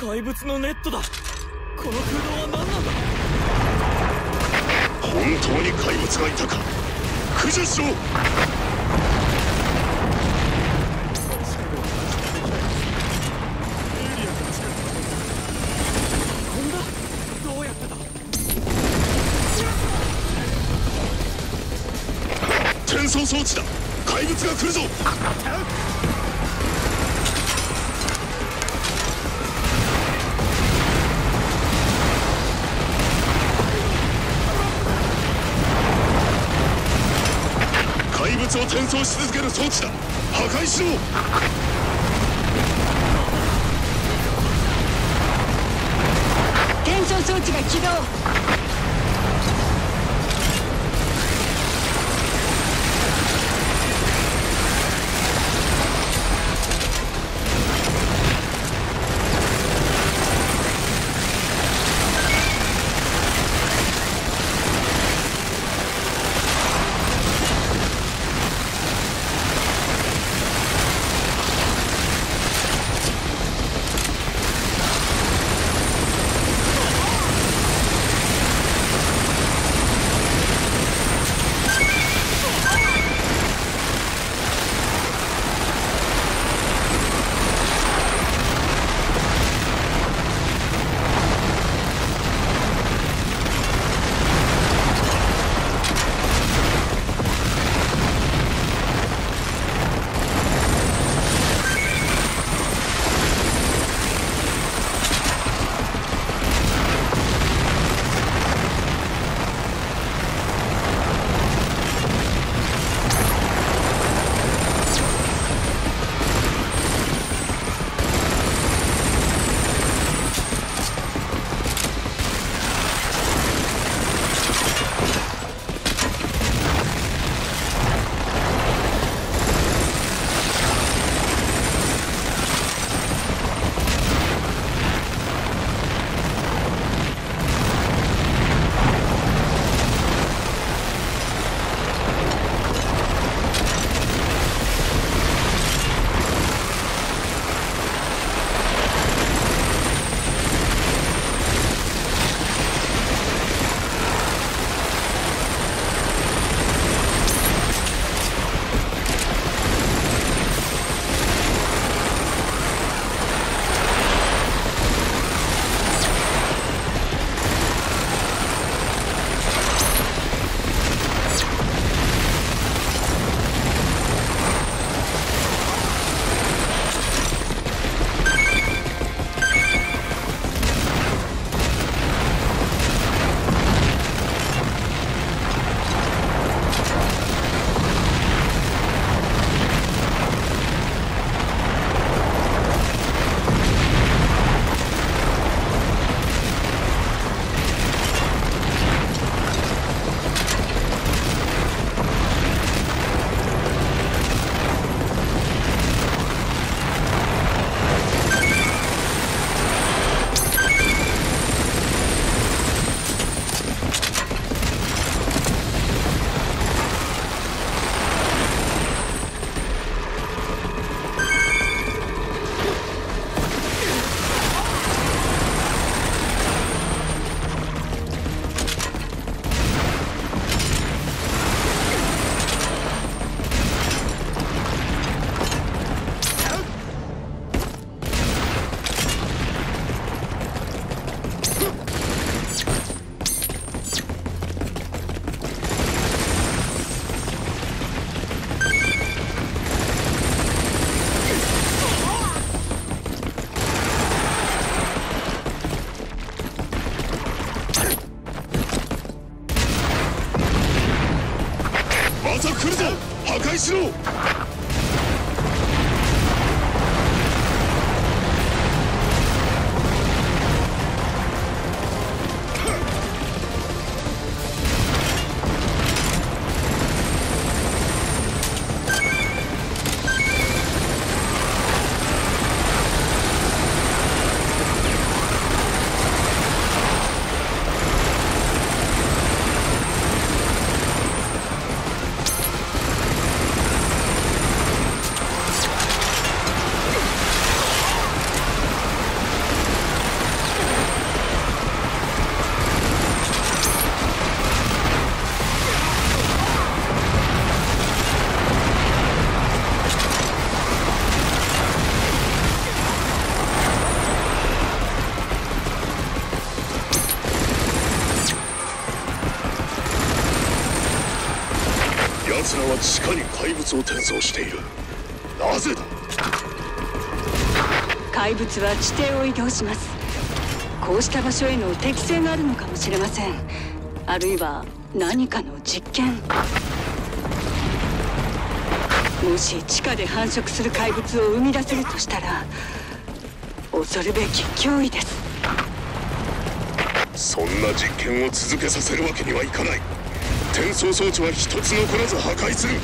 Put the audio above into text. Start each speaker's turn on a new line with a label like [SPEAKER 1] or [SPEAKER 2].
[SPEAKER 1] 怪物のネットだ。この空洞は何なんだ？
[SPEAKER 2] 本当に怪物がいたか。駆除しろ。転送装置だ。怪物が来るぞを転送し続ける装置だ。破壊しろ。
[SPEAKER 3] 転送装置が起動。
[SPEAKER 2] 破壊しろ奴らは地下に怪物を転送している。なぜだ？
[SPEAKER 3] 怪物は地底を移動します。こうした場所への適性があるのかもしれません。あるいは何かの実験。もし地下で繁殖する怪物を生み出せるとしたら恐るべき脅威です。
[SPEAKER 2] そんな実験を続けさせるわけにはいかない転送装置は一つ残らず破壊する。